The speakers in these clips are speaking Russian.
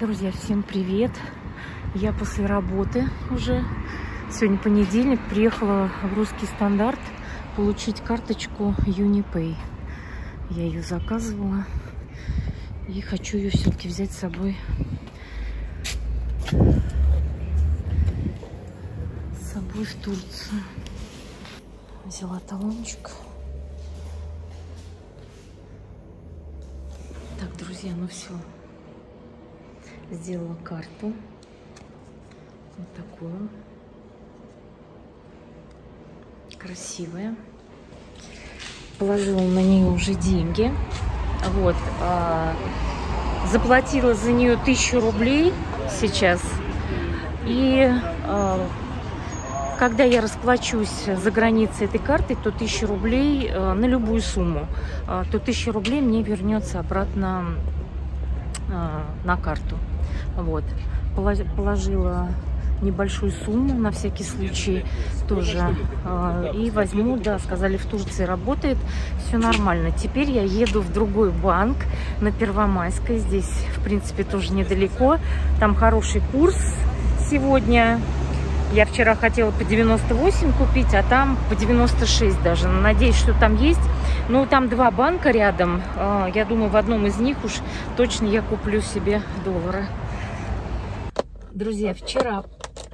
Друзья, всем привет! Я после работы уже, сегодня понедельник, приехала в русский стандарт получить карточку Unipay. Я ее заказывала и хочу ее все-таки взять с собой с собой в Турцию. Взяла талончик. Так, друзья, ну все. Сделала карту. Вот такую. Красивая. Положила на нее уже деньги. Вот. А, заплатила за нее тысячу рублей сейчас. И а, когда я расплачусь за границей этой картой, то 1000 рублей э, на любую сумму, то 1000 рублей мне вернется обратно на карту. Вот. Положила небольшую сумму на всякий случай тоже. И возьму, да, сказали, в Турции работает, все нормально. Теперь я еду в другой банк на Первомайской. Здесь, в принципе, тоже недалеко. Там хороший курс сегодня. Я вчера хотела по 98 купить, а там по 96 даже. Надеюсь, что там есть. Ну, там два банка рядом. А, я думаю, в одном из них уж точно я куплю себе доллары. Друзья, вчера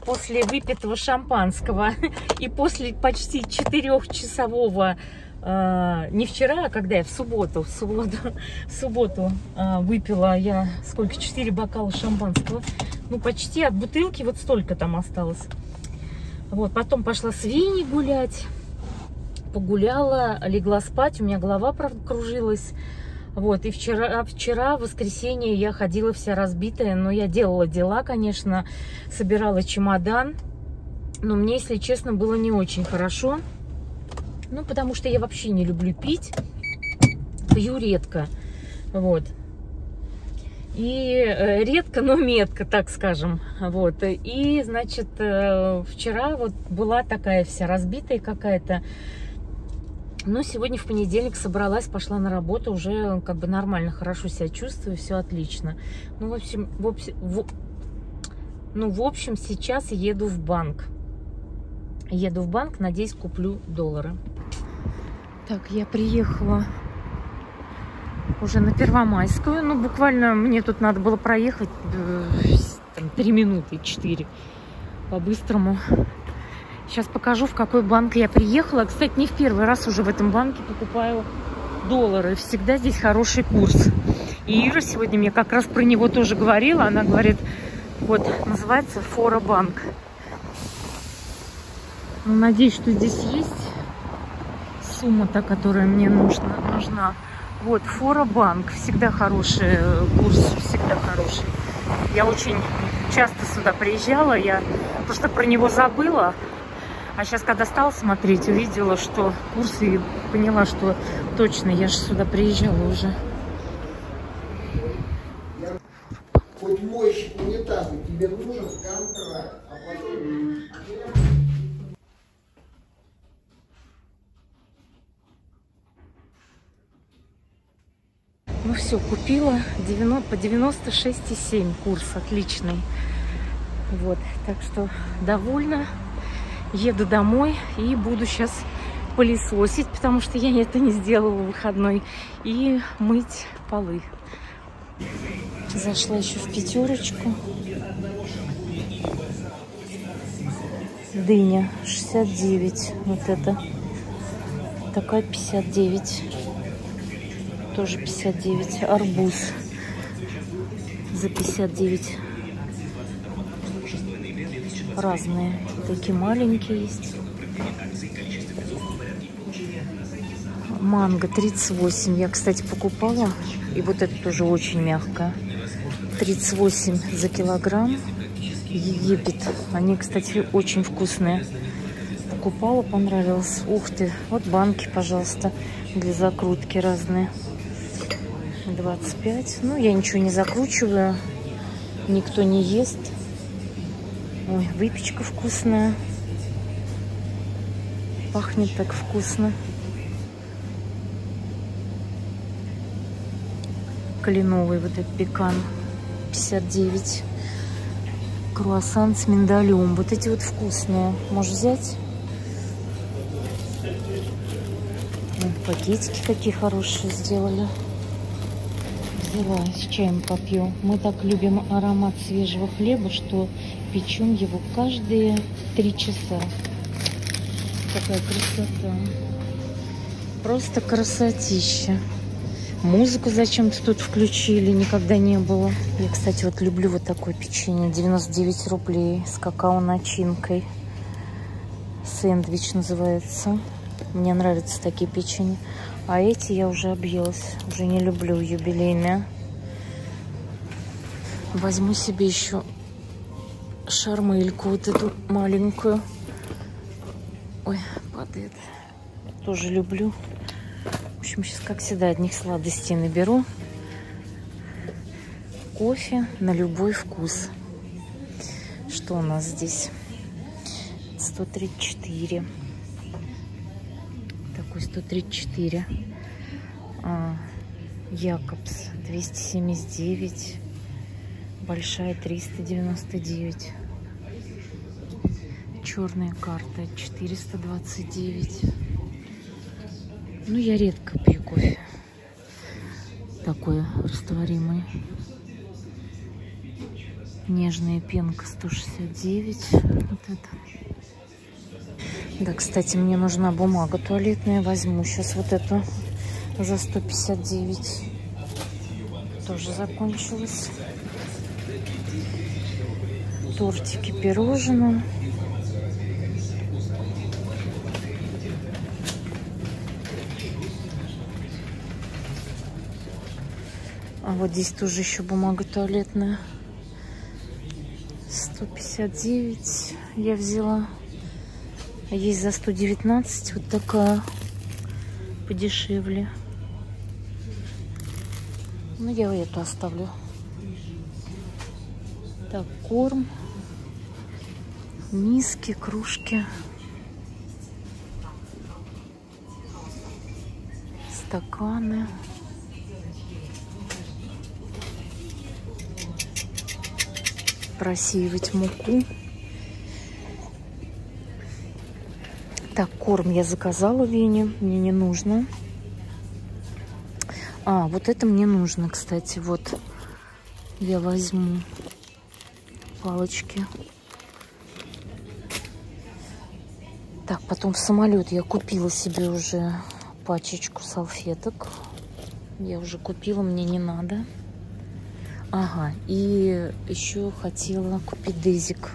после выпитого шампанского и после почти четырехчасового Uh, не вчера, а когда я в субботу, в субботу, в субботу uh, выпила я сколько, четыре бокала шампанского. Ну, почти от бутылки вот столько там осталось. Вот, потом пошла с Винни гулять, погуляла, легла спать, у меня голова, правда, кружилась. Вот, и вчера, вчера, в воскресенье, я ходила вся разбитая, но я делала дела, конечно, собирала чемодан. Но мне, если честно, было не очень хорошо. Ну, потому что я вообще не люблю пить. Пью редко. Вот. И э, редко, но метко, так скажем. Вот. И, значит, э, вчера вот была такая вся разбитая какая-то. Но сегодня в понедельник собралась, пошла на работу, уже как бы нормально, хорошо себя чувствую, все отлично. Ну, в общем, в общем, в, ну, в общем, сейчас еду в банк. Еду в банк, надеюсь, куплю доллары. Так, я приехала уже на Первомайскую. Ну, буквально мне тут надо было проехать э, 3 минуты, 4 по-быстрому. Сейчас покажу, в какой банк я приехала. Кстати, не в первый раз уже в этом банке покупаю доллары. Всегда здесь хороший курс. И Ира сегодня мне как раз про него тоже говорила. Она говорит, вот, называется Фора банк. Ну, надеюсь, что здесь есть сумма-то, которая мне нужна. нужна. Вот, Форобанк. Всегда хороший э, курс, всегда хороший. Я очень часто сюда приезжала, я просто про него забыла. А сейчас, когда стала смотреть, увидела, что курс, и поняла, что точно, я же сюда приезжала уже. Хоть мойщик унитаза тебе нужен контракт, а потом... Ну все, купила 90, по 96,7 курс, отличный. Вот, так что довольна. Еду домой и буду сейчас пылесосить, потому что я это не сделала в выходной, и мыть полы. Зашла еще в пятерочку. Дыня 69, вот это. Такая 59 тоже 59. Арбуз за 59. Разные. Такие маленькие есть. Манго 38. Я, кстати, покупала. И вот это тоже очень мягкое. 38 за килограмм. Египет. Они, кстати, очень вкусные. Покупала, понравилось. Ух ты. Вот банки, пожалуйста, для закрутки разные. 25. Ну, я ничего не закручиваю. Никто не ест. Ой, выпечка вкусная. Пахнет так вкусно. Кленовый вот этот пекан. 159. Круассан с миндалем. Вот эти вот вкусные. Можешь взять? Пакетики какие хорошие сделали. Взяла, с чаем попью. Мы так любим аромат свежего хлеба, что печем его каждые три часа. Какая красота. Просто красотища. Музыку зачем-то тут включили, никогда не было. Я, кстати, вот люблю вот такое печенье. 99 рублей с какао-начинкой. Сэндвич называется. Мне нравятся такие печенья. А эти я уже объелась. Уже не люблю юбилейные. Возьму себе еще шармельку вот эту маленькую. Ой, падает. Тоже люблю. В общем, сейчас, как всегда, одних сладостей наберу. Кофе на любой вкус. Что у нас здесь? 134. Такой 134. А, Якобс 279. Большая 399. Черная карта 429. Ну, я редко пью кофе. Такой растворимый. Нежная пенка 169. Вот это. Да, кстати, мне нужна бумага туалетная. Возьму сейчас вот эту за 159. Тоже закончилась. Тортики, пирожные. А вот здесь тоже еще бумага туалетная. 159 я взяла. Есть за 119 вот такая подешевле. Ну, я эту оставлю. Так, корм. Миски, кружки. Стаканы. просеивать муку. Так, корм я заказала Вене, мне не нужно. А, вот это мне нужно, кстати, вот я возьму палочки. Так, потом в самолет я купила себе уже пачечку салфеток. Я уже купила, мне не надо. Ага, и еще хотела купить дезик.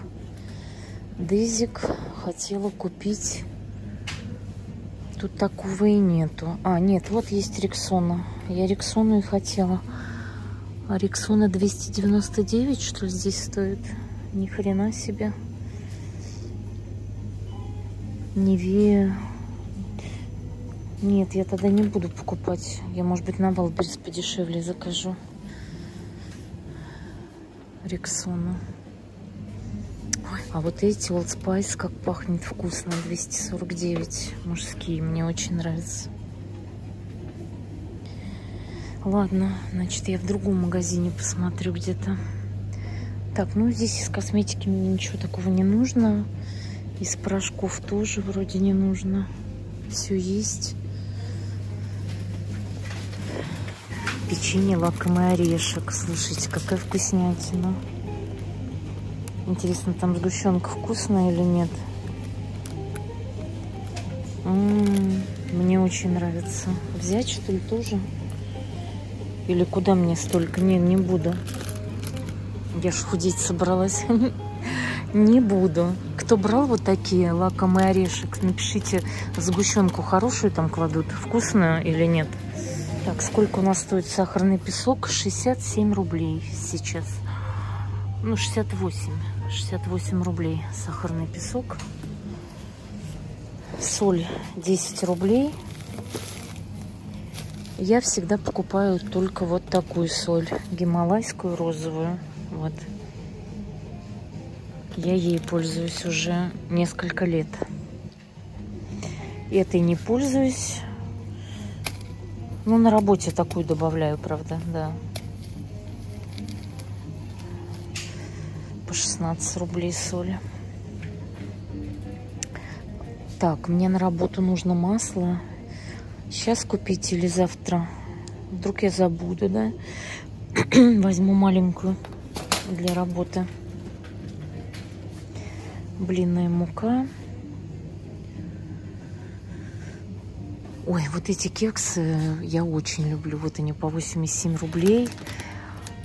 Дезик хотела купить. Тут такого и нету. А, нет, вот есть Рексона. Я Рексону и хотела. А Рексона 299, что ли, здесь стоит? Ни хрена себе. Nivea. Нет, я тогда не буду покупать. Я, может быть, на Wildberries подешевле закажу. Rexona. А вот эти Old Spice, как пахнет вкусно, 249 мужские, мне очень нравятся. Ладно, значит, я в другом магазине посмотрю где-то. Так, ну здесь из косметики мне ничего такого не нужно. Из порошков тоже вроде не нужно. Все есть. печенье лакомый орешек. Слушайте, какая вкуснятина. Интересно, там сгущенка вкусная или нет? М м-м, -м, мне очень нравится. Взять, что ли, тоже? Или куда мне столько? Не, не буду. Я ж худеть собралась. Не буду. Кто брал вот такие лакомый орешек, напишите, сгущенку хорошую там кладут, вкусную или нет. Так, сколько у нас стоит сахарный песок? 67 рублей сейчас. Ну, 68. 68 рублей сахарный песок. Соль 10 рублей. Я всегда покупаю только вот такую соль. Гималайскую розовую. Вот. Я ей пользуюсь уже несколько лет. Этой не пользуюсь ну, на работе такую добавляю, правда, да. По 16 рублей соль. Так, мне на работу нужно масло. Сейчас купить или завтра? Вдруг я забуду, да? Возьму маленькую для работы. Блинная мука. Ой, вот эти кексы я очень люблю. Вот они по 87 рублей.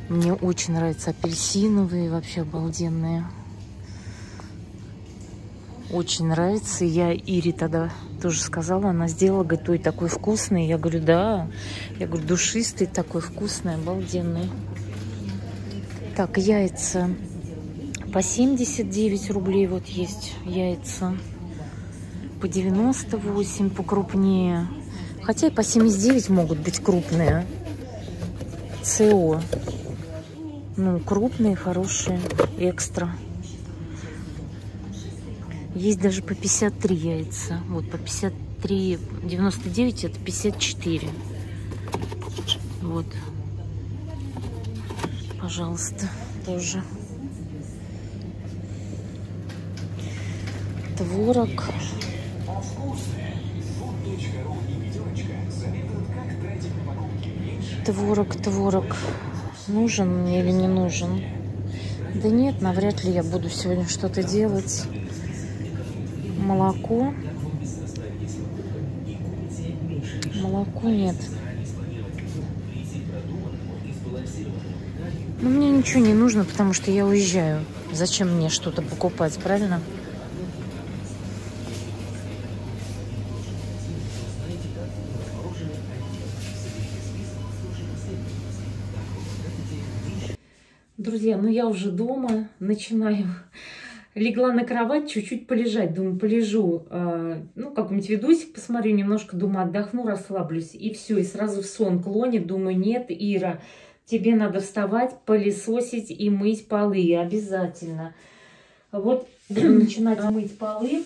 Мне очень нравятся апельсиновые, вообще обалденные. Очень нравится. Я Ире тогда тоже сказала, она сделала, говорит, ой, такой вкусный. Я говорю, да. Я говорю, душистый такой вкусный, обалденный. Так, яйца по 79 рублей вот есть яйца. По 98, покрупнее. Хотя и по 79 могут быть крупные. СО. Ну, крупные, хорошие, экстра. Есть даже по 53 яйца. Вот по 53, 99 это 54. Вот. Пожалуйста, тоже. Творог. Творог, творог. Нужен мне или не нужен? Да нет, навряд ли я буду сегодня что-то делать молоко. Молоко нет. Но мне ничего не нужно, потому что я уезжаю. Зачем мне что-то покупать, правильно? Я уже дома, начинаю легла на кровать, чуть-чуть полежать. Думаю, полежу, э, ну, какой-нибудь видосик посмотрю, немножко, думаю, отдохну, расслаблюсь. И все, и сразу в сон клонит. Думаю, нет, Ира, тебе надо вставать, пылесосить и мыть полы. Обязательно. Вот начинать мыть полы.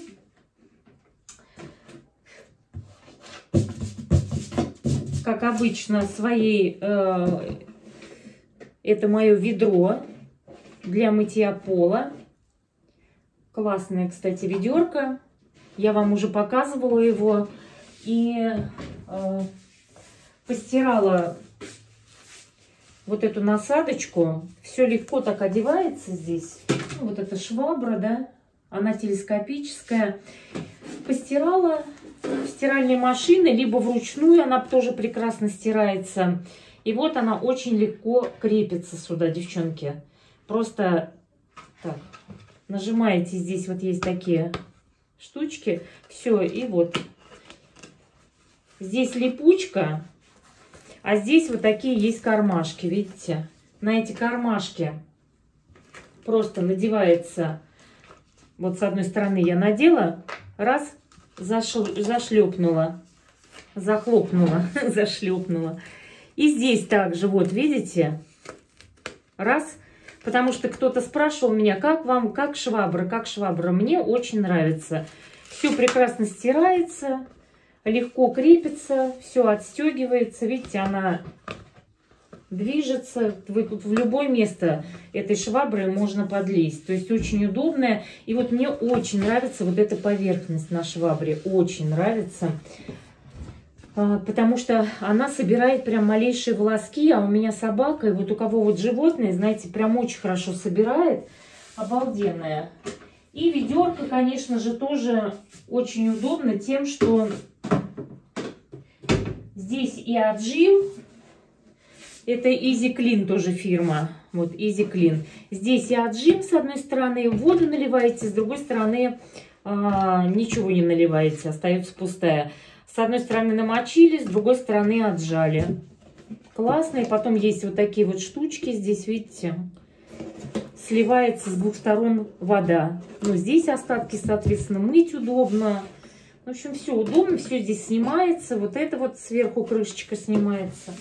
Как обычно, своей... Э, это мое ведро для мытья пола. Классная, кстати, ведерко. Я вам уже показывала его. И э, постирала вот эту насадочку. Все легко так одевается здесь. Ну, вот эта швабра, да, она телескопическая. Постирала в стиральной машине, либо вручную, она тоже прекрасно стирается. И вот она очень легко крепится сюда, девчонки. Просто так, нажимаете, здесь вот есть такие штучки, все, и вот. Здесь липучка, а здесь вот такие есть кармашки, видите? На эти кармашки просто надевается, вот с одной стороны я надела, раз, зашел, зашлепнула, захлопнула, зашлепнула. И здесь также, вот видите, раз, Потому что кто-то спрашивал меня, как вам, как швабра, как швабра. Мне очень нравится. Все прекрасно стирается, легко крепится, все отстегивается. Видите, она движется. Вы тут в любое место этой швабры можно подлезть. То есть очень удобная. И вот мне очень нравится вот эта поверхность на швабре. Очень нравится. А, потому что она собирает прям малейшие волоски, а у меня собака, и вот у кого вот животное, знаете, прям очень хорошо собирает, обалденная. И ведерко, конечно же, тоже очень удобно тем, что здесь и отжим, это Easy Clean тоже фирма, вот Easy Clean. Здесь и отжим с одной стороны, воду наливаете, с другой стороны а, ничего не наливаете, остается пустая. С одной стороны намочили, с другой стороны отжали. Классно. И потом есть вот такие вот штучки здесь, видите, сливается с двух сторон вода. Ну, здесь остатки, соответственно, мыть удобно. В общем, все удобно, все здесь снимается. Вот это вот сверху крышечка снимается.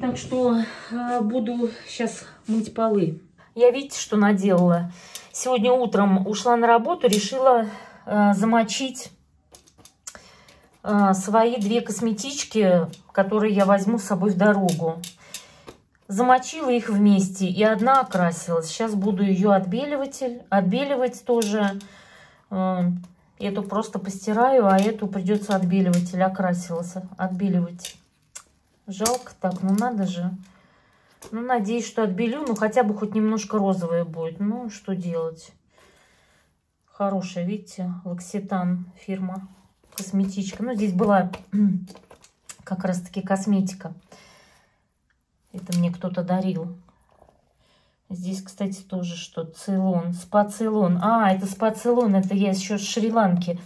Так что э, буду сейчас мыть полы. Я видите, что наделала? Сегодня утром ушла на работу, решила э, замочить а, свои две косметички, которые я возьму с собой в дорогу. замочила их вместе, и одна окрасилась. Сейчас буду ее отбеливатель, отбеливать тоже. Э, эту просто постираю, а эту придется отбеливатель, окрасилась, отбеливать. Жалко так, ну надо же. Ну, надеюсь, что отбелю, ну хотя бы хоть немножко розовое будет. Ну, что делать? Хорошая, видите, Лакситан фирма, косметичка. Ну, здесь была как раз-таки косметика. Это мне кто-то дарил. Здесь, кстати, тоже что? Цейлон. Спа-цейлон. А, это спа-цейлон. Это я еще с Шри-Ланки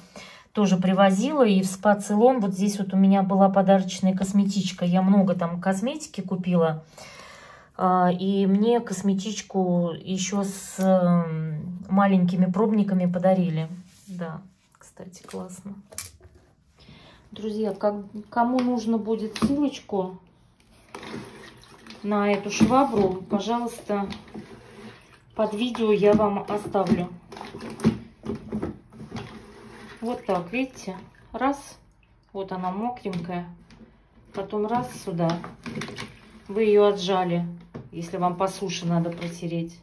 тоже привозила. И в спа-цейлон вот здесь вот у меня была подарочная косметичка. Я много там косметики купила. И мне косметичку еще с эм, маленькими пробниками подарили. Да, кстати, классно. Друзья, как, кому нужно будет ссылочку на эту швабру, пожалуйста, под видео я вам оставлю. Вот так, видите? Раз, вот она мокренькая. Потом раз сюда. Вы ее отжали, если вам по суше надо протереть.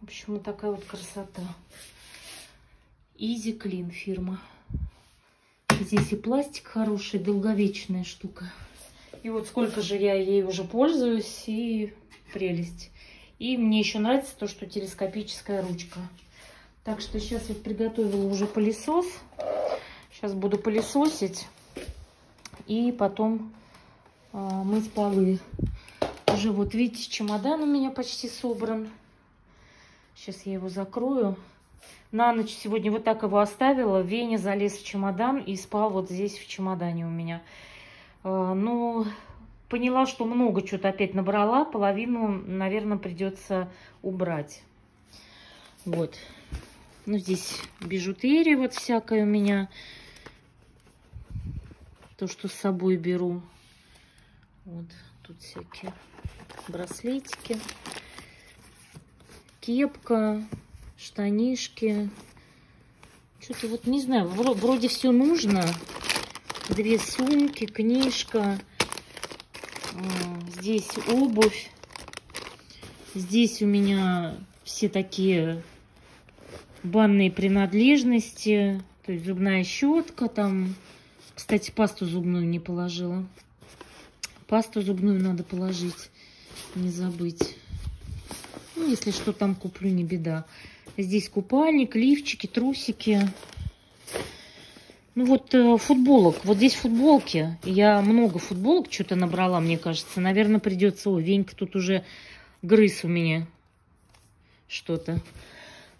В общем, вот такая вот красота. Easy Clean фирма. Здесь и пластик хороший, долговечная штука. И вот сколько же я ей уже пользуюсь, и прелесть. И мне еще нравится то, что телескопическая ручка. Так что сейчас я приготовила уже пылесос. Сейчас буду пылесосить. И потом мыть полы. Уже вот видите, чемодан у меня почти собран. Сейчас я его закрою. На ночь сегодня вот так его оставила. Веня залез в чемодан и спал вот здесь в чемодане у меня. А, ну, поняла, что много что-то опять набрала. Половину, наверное, придется убрать. Вот. Ну, здесь бижутерия вот всякая у меня. То, что с собой беру. Вот тут всякие браслетики. Кепка, штанишки. Что-то вот не знаю, вроде все нужно две сумки, книжка. А, здесь обувь. Здесь у меня все такие банные принадлежности. То есть зубная щетка там. Кстати, пасту зубную не положила. Пасту зубную надо положить. Не забыть. Ну, если что там куплю, не беда. Здесь купальник, лифчики, трусики. Ну вот э, футболок. Вот здесь футболки. Я много футболок что-то набрала, мне кажется. Наверное, придется... О, Венька тут уже грыз у меня что-то.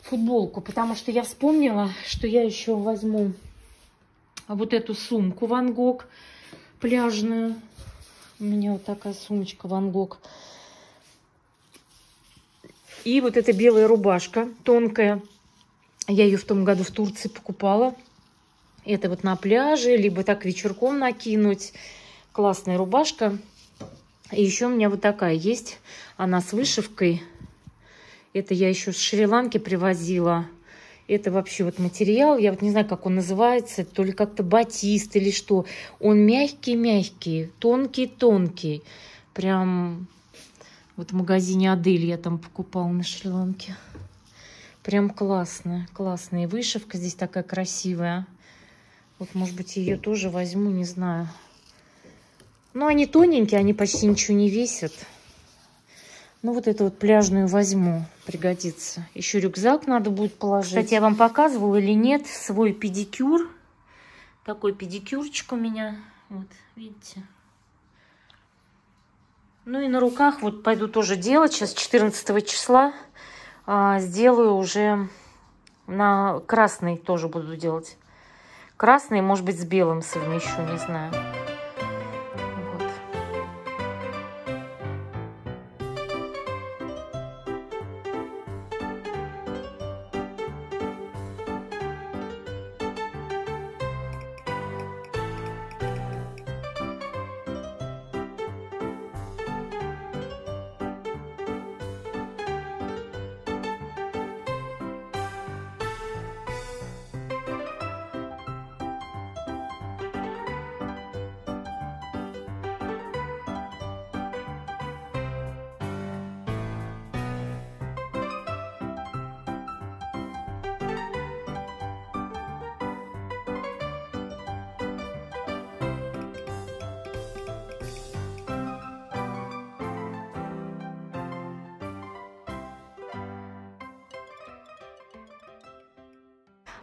Футболку, потому что я вспомнила, что я еще возьму вот эту сумку Ван Гог пляжную. У меня вот такая сумочка Ван Гог. И вот эта белая рубашка тонкая. Я ее в том году в Турции покупала. Это вот на пляже, либо так вечерком накинуть. Классная рубашка. И еще у меня вот такая есть. Она с вышивкой. Это я еще с Шри-Ланки привозила. Это вообще вот материал, я вот не знаю, как он называется, то ли как-то батист или что. Он мягкий-мягкий, тонкий-тонкий. Прям вот в магазине Адель я там покупала на Шри-Ланке. Прям классная, классная. вышивка здесь такая красивая. Вот, может быть, ее тоже возьму, не знаю. Ну, они тоненькие, они почти ничего не весят. Ну, вот эту вот пляжную возьму, пригодится. Еще рюкзак надо будет положить. Кстати, я вам показывала или нет свой педикюр. Такой педикюрчик у меня. Вот, видите. Ну и на руках вот пойду тоже делать. Сейчас 14 числа а, сделаю уже на красный тоже буду делать. Красный, может быть, с белым совмещу, не знаю.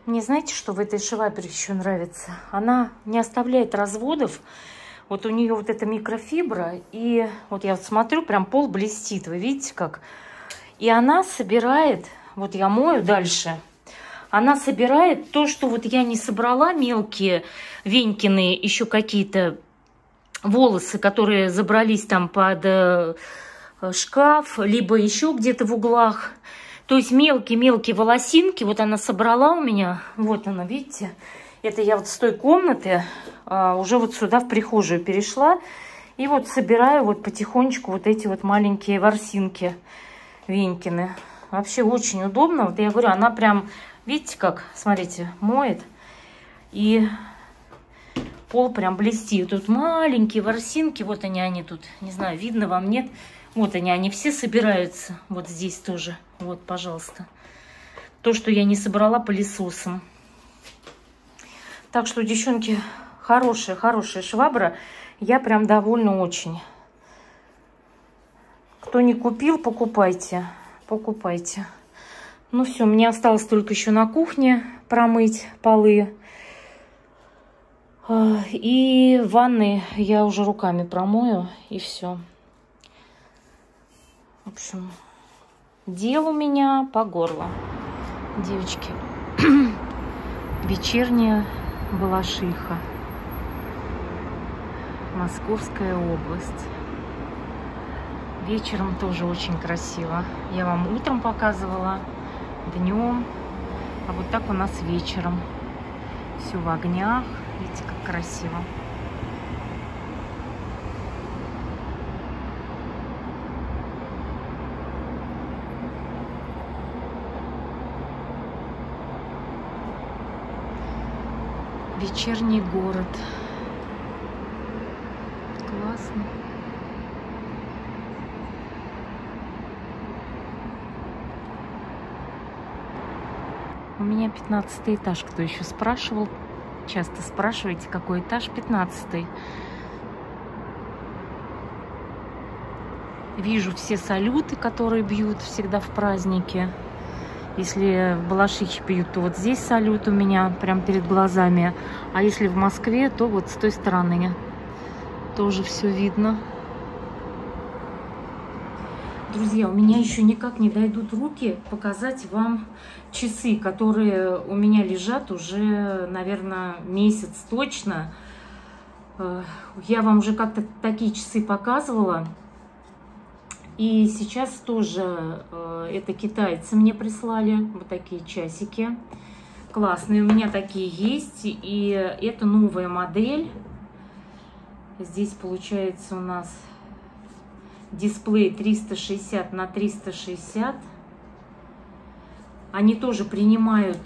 Мне знаете, что в этой швабре еще нравится? Она не оставляет разводов. Вот у нее вот эта микрофибра, и вот я вот смотрю, прям пол блестит, вы видите как? И она собирает, вот я мою дальше, она собирает то, что вот я не собрала, мелкие венькины, еще какие-то волосы, которые забрались там под э, шкаф, либо еще где-то в углах – то есть мелкие-мелкие волосинки, вот она собрала у меня, вот она, видите, это я вот с той комнаты а, уже вот сюда в прихожую перешла. И вот собираю вот потихонечку вот эти вот маленькие ворсинки Венькины. Вообще очень удобно. Вот я говорю, она прям, видите как, смотрите, моет. И пол прям блестит. Тут маленькие ворсинки, вот они, они тут, не знаю, видно вам, нет. Вот они, они все собираются. Вот здесь тоже. Вот, пожалуйста. То, что я не собрала пылесосом. Так что, девчонки, хорошая, хорошая швабра. Я прям довольна очень. Кто не купил, покупайте. Покупайте. Ну все, мне осталось только еще на кухне промыть полы. И ванны я уже руками промою, и все. В общем, дел у меня по горло. Девочки, вечерняя Балашиха, Московская область. Вечером тоже очень красиво. Я вам утром показывала, днем. А вот так у нас вечером. Все в огнях. Видите, как красиво. Вечерний город. Классно. У меня 15 этаж, кто еще спрашивал. Часто спрашиваете, какой этаж? 15 -й. Вижу все салюты, которые бьют всегда в праздники. Если в Балашихе пьют, то вот здесь салют у меня, прям перед глазами. А если в Москве, то вот с той стороны тоже все видно. Друзья, у меня еще никак не дойдут руки показать вам часы, которые у меня лежат уже, наверное, месяц точно. Э, я вам уже как-то такие часы показывала. И сейчас тоже э, это китайцы мне прислали, вот такие часики. Классные, у меня такие есть. И это новая модель. Здесь получается у нас дисплей 360 на 360. Они тоже принимают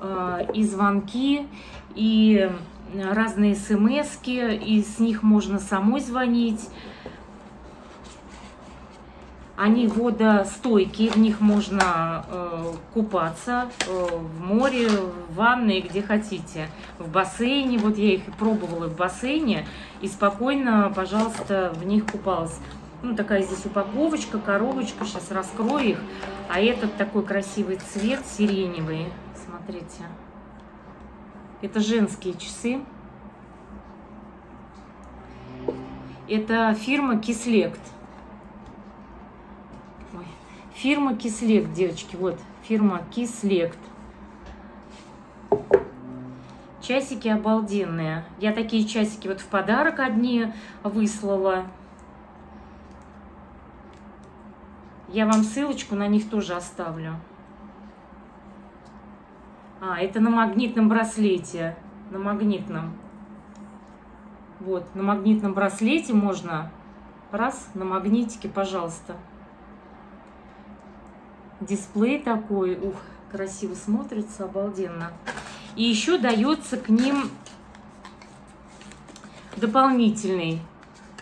э, и звонки, и разные смс и с них можно самой звонить. Они водостойкие, в них можно э, купаться э, в море, в ванной, где хотите. В бассейне, вот я их пробовала в бассейне, и спокойно, пожалуйста, в них купалась. Ну, такая здесь упаковочка, коробочка, сейчас раскрою их. А этот такой красивый цвет, сиреневый, смотрите. Это женские часы. Это фирма Кислект. Фирма Кислект, девочки, вот, фирма Кислект. Часики обалденные. Я такие часики вот в подарок одни выслала. Я вам ссылочку на них тоже оставлю. А, это на магнитном браслете. На магнитном. Вот, на магнитном браслете можно. Раз, на магнитике, пожалуйста. Дисплей такой, ух, красиво смотрится, обалденно. И еще дается к ним дополнительный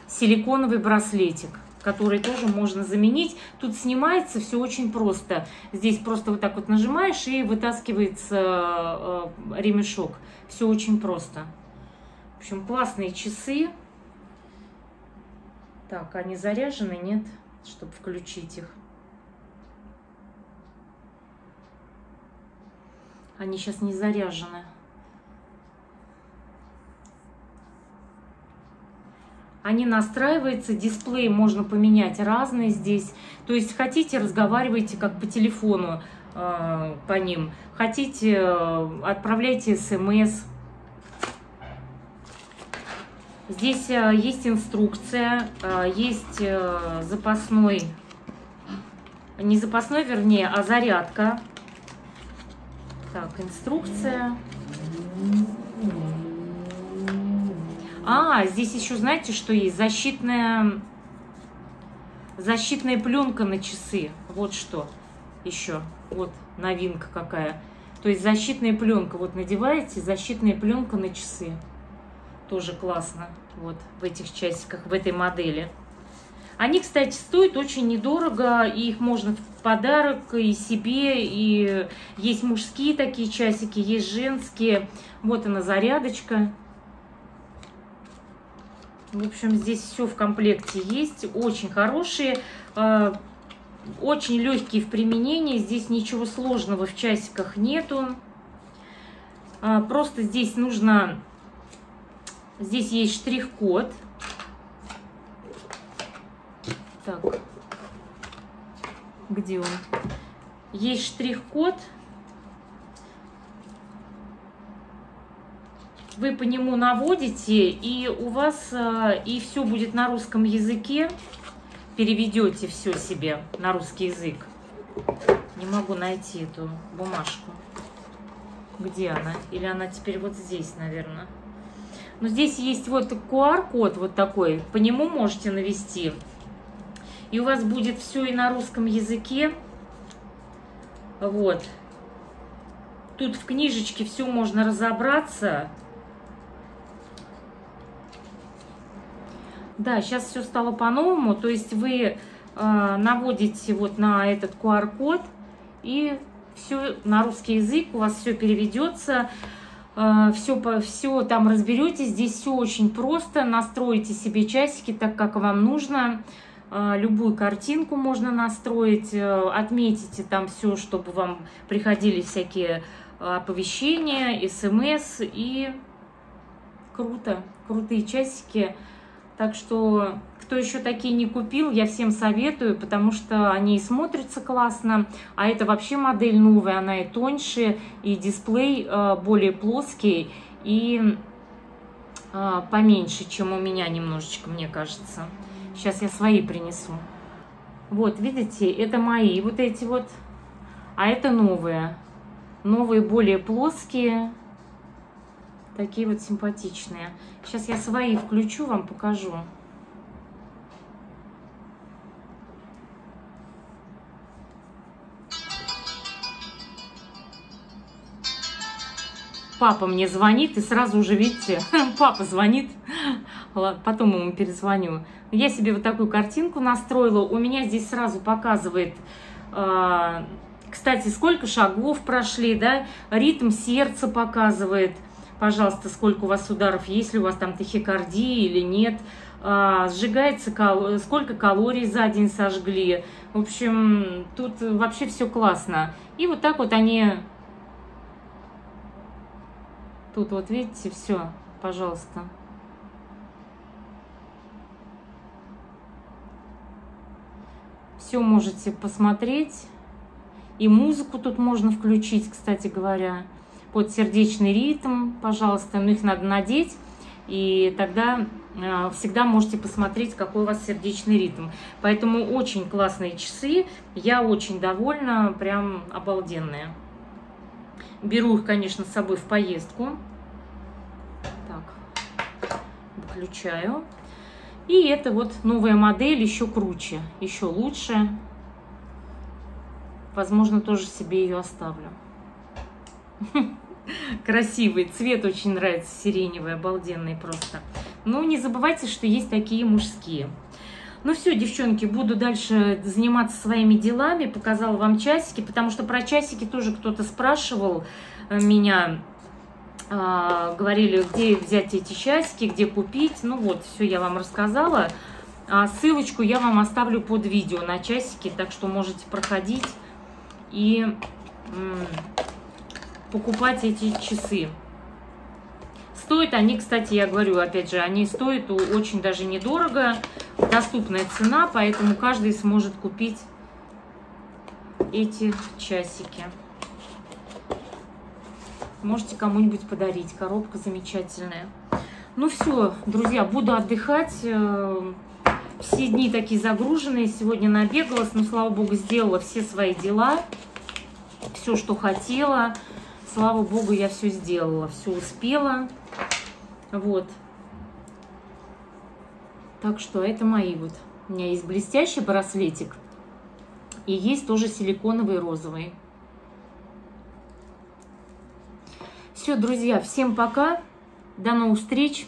силиконовый браслетик, который тоже можно заменить. Тут снимается все очень просто. Здесь просто вот так вот нажимаешь и вытаскивается э, ремешок. Все очень просто. В общем, классные часы. Так, они заряжены, нет? Чтобы включить их. Они сейчас не заряжены. Они настраиваются, дисплей можно поменять разные здесь. То есть хотите, разговаривайте как по телефону э, по ним. Хотите, э, отправляйте смс. Здесь э, есть инструкция, э, есть э, запасной, не запасной, вернее, а зарядка. Так, инструкция. А, здесь еще, знаете, что есть? Защитная, защитная пленка на часы. Вот что еще. Вот новинка какая. То есть защитная пленка. Вот надеваете, защитная пленка на часы. Тоже классно. Вот в этих часиках, в этой модели. Они, кстати, стоят очень недорого, их можно в подарок и себе, и есть мужские такие часики, есть женские. Вот она зарядочка. В общем, здесь все в комплекте есть. Очень хорошие, а, очень легкие в применении. Здесь ничего сложного в часиках нету. А, просто здесь нужно... Здесь есть штрих-код. Так. Где он? Есть штрих-код. вы по нему наводите, и у вас э, и все будет на русском языке. Переведете все себе на русский язык. Не могу найти эту бумажку. Где она? Или она теперь вот здесь, наверное. Но здесь есть вот QR-код вот такой. По нему можете навести. И у вас будет все и на русском языке. Вот. Тут в книжечке все можно разобраться. Да, сейчас все стало по-новому. То есть вы э, наводите вот на этот QR-код и все на русский язык, у вас все переведется, э, все, все там разберетесь. Здесь все очень просто. Настройте себе часики так, как вам нужно. Э, любую картинку можно настроить, э, отметите там все, чтобы вам приходили всякие оповещения, смс и круто, крутые часики. Так что, кто еще такие не купил, я всем советую, потому что они и смотрятся классно, а это вообще модель новая, она и тоньше, и дисплей э, более плоский, и э, поменьше, чем у меня немножечко, мне кажется. Сейчас я свои принесу. Вот, видите, это мои вот эти вот, а это новые. Новые более плоские, Такие вот симпатичные. Сейчас я свои включу, вам покажу. Папа мне звонит, и сразу уже, видите, папа звонит. Потом ему перезвоню. Я себе вот такую картинку настроила. У меня здесь сразу показывает, э, кстати, сколько шагов прошли, да, ритм сердца показывает – пожалуйста, сколько у вас ударов, есть ли у вас там тахикардия или нет, а, сжигается, сколько калорий за день сожгли. В общем, тут вообще все классно. И вот так вот они... Тут вот видите, все, пожалуйста. Все можете посмотреть. И музыку тут можно включить, кстати говоря под сердечный ритм, пожалуйста, но их надо надеть, и тогда э, всегда можете посмотреть, какой у вас сердечный ритм. Поэтому очень классные часы, я очень довольна, прям обалденные. Беру их, конечно, с собой в поездку. Так, выключаю. И это вот новая модель, еще круче, еще лучше. Возможно, тоже себе ее оставлю. Красивый цвет очень нравится, сиреневый, обалденный просто. Ну, не забывайте, что есть такие мужские. Ну все, девчонки, буду дальше заниматься своими делами. Показала вам часики, потому что про часики тоже кто-то спрашивал э, меня. Э, говорили, где взять эти часики, где купить. Ну вот, все я вам рассказала. А ссылочку я вам оставлю под видео на часики, так что можете проходить и покупать эти часы. Стоят они, кстати, я говорю, опять же, они стоят очень даже недорого, доступная цена, поэтому каждый сможет купить эти часики. Можете кому-нибудь подарить, коробка замечательная. Ну все, друзья, буду отдыхать. Э, все дни такие загруженные. Сегодня набегалась, но, слава богу, сделала все свои дела. Все, что хотела. Слава богу, я все сделала, все успела. Вот. Так что это мои вот. У меня есть блестящий браслетик. И есть тоже силиконовый розовый. Все, друзья, всем пока. До новых встреч.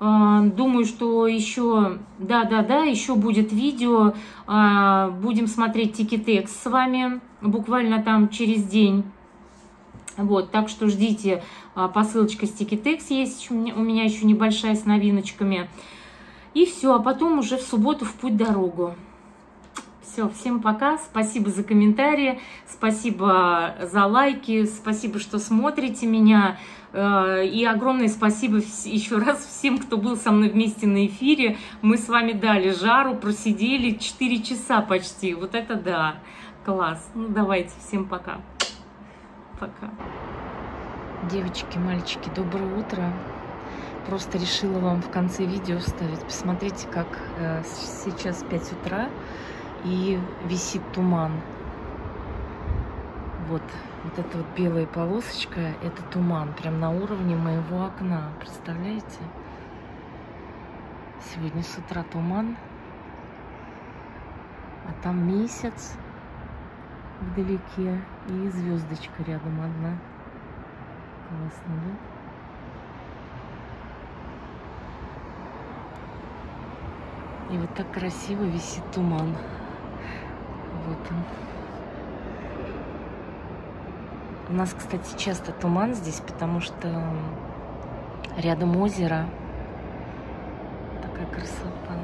А, думаю, что еще, да-да-да, еще будет видео. А, будем смотреть Тикетекс с вами буквально там через день. Вот, так что ждите, а, посылочка с Тикетекс есть, у меня еще небольшая с новиночками. И все, а потом уже в субботу в путь дорогу. Все, всем пока, спасибо за комментарии, спасибо за лайки, спасибо, что смотрите меня. Э, и огромное спасибо еще раз всем, кто был со мной вместе на эфире. Мы с вами дали жару, просидели 4 часа почти. Вот это да, класс. Ну давайте, всем пока. Пока. Девочки, мальчики, доброе утро. Просто решила вам в конце видео вставить. Посмотрите, как э, сейчас 5 утра и висит туман. Вот, вот эта вот белая полосочка, это туман, прям на уровне моего окна. Представляете? Сегодня с утра туман, а там месяц вдалеке и звездочка рядом одна. Классно, да? И вот так красиво висит туман. Он. У нас, кстати, часто туман здесь, потому что рядом озеро. Такая красота.